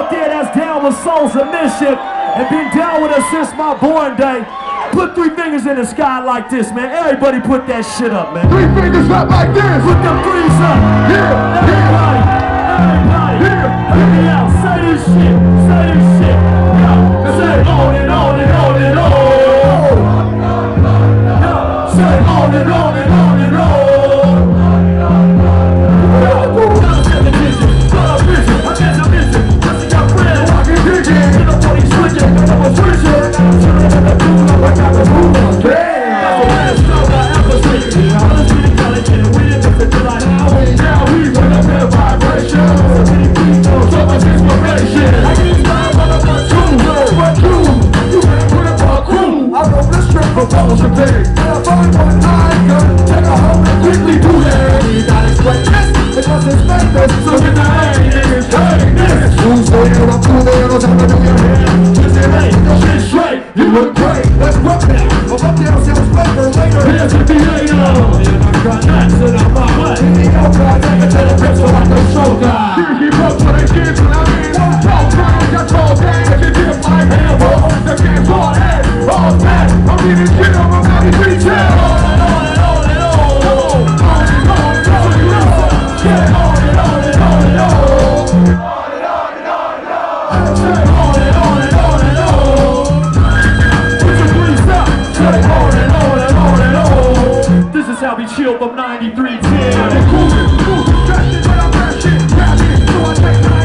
out there that's down with Souls of Mischief and been down with us since my born day, put three fingers in the sky like this, man. Everybody put that shit up, man. Three fingers up like this. Put them threes up. Yeah, Everybody, everybody, Yeah. hear me out. Say this shit, say this shit. Yo, say on and on and on and on. Yo, say on and on and on this trip for balls of big. And I find one icon. Take a home and quickly do that. You gotta explain this. Because it's famous. So the hang, niggas, hang, niggas. Who's there? I'm through there. No to do your hair. Just say, hey, your shit straight. You look great. Let's rock now. I'm up there. Sounds better later. Here's the theater. And I got nuts in my butt. You know God. Take chill from 9310.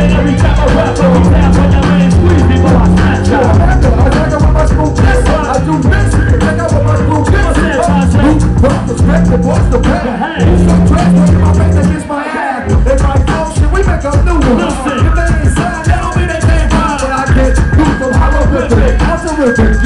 running every time I rap Every time when I'm in squeeze people I snatch I hang up with my school kids I do this here, hang out with my school kids What's that, what's that? Who's respect, the boss, the pack Who's so trash, look at my face against my ass If I fall, shit, we make a new one Listen, if they ain't sad, tell me they can't I get loose, so hollow I'm terrific